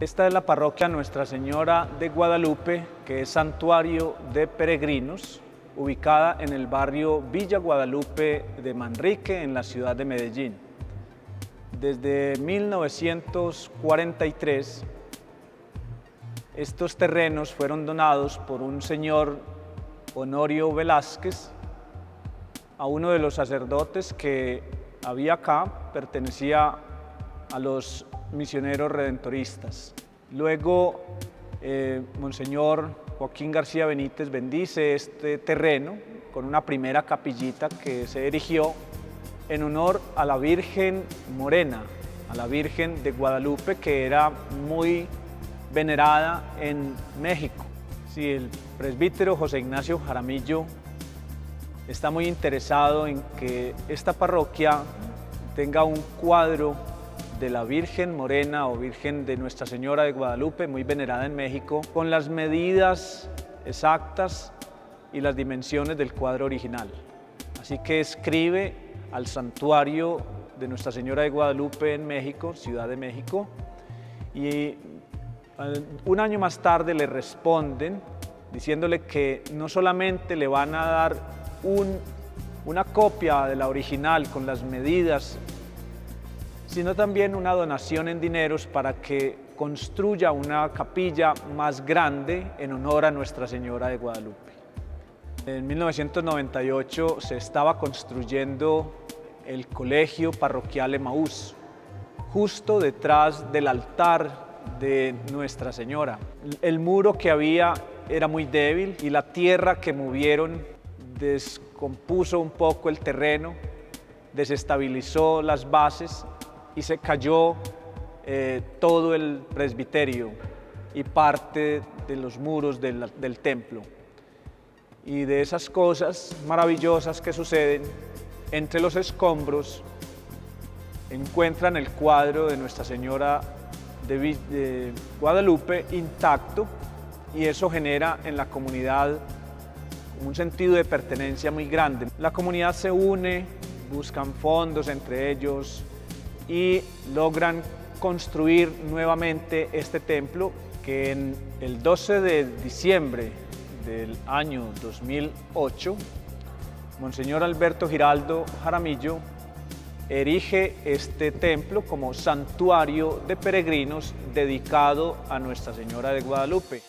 Esta es la parroquia Nuestra Señora de Guadalupe, que es santuario de peregrinos, ubicada en el barrio Villa Guadalupe de Manrique, en la ciudad de Medellín. Desde 1943, estos terrenos fueron donados por un señor Honorio Velázquez a uno de los sacerdotes que había acá, pertenecía a los misioneros redentoristas. Luego, eh, Monseñor Joaquín García Benítez bendice este terreno con una primera capillita que se erigió en honor a la Virgen Morena, a la Virgen de Guadalupe, que era muy venerada en México. Si el presbítero José Ignacio Jaramillo está muy interesado en que esta parroquia tenga un cuadro de la Virgen Morena o Virgen de Nuestra Señora de Guadalupe, muy venerada en México, con las medidas exactas y las dimensiones del cuadro original. Así que escribe al santuario de Nuestra Señora de Guadalupe en México, Ciudad de México, y eh, un año más tarde le responden diciéndole que no solamente le van a dar una copia de la original con las medidas sino también una donación en dineros para que construya una capilla más grande en honor a Nuestra Señora de Guadalupe. En 1998 se estaba construyendo el colegio parroquial Emaús, justo detrás del altar de Nuestra Señora. El muro que había era muy débil y la tierra que movieron descompuso un poco el terreno, desestabilizó las bases y se cayó eh, todo el presbiterio y parte de los muros del, del templo. Y de esas cosas maravillosas que suceden, entre los escombros encuentran el cuadro de Nuestra Señora de, Guadalupe intacto y eso genera en la comunidad un sentido de pertenencia muy grande. La comunidad se une, buscan fondos entre ellos, y logran construir nuevamente este templo que en el 12 de diciembre del año 2008, Monseñor Alberto Giraldo Jaramillo erige este templo como santuario de peregrinos dedicado a Nuestra Señora de Guadalupe.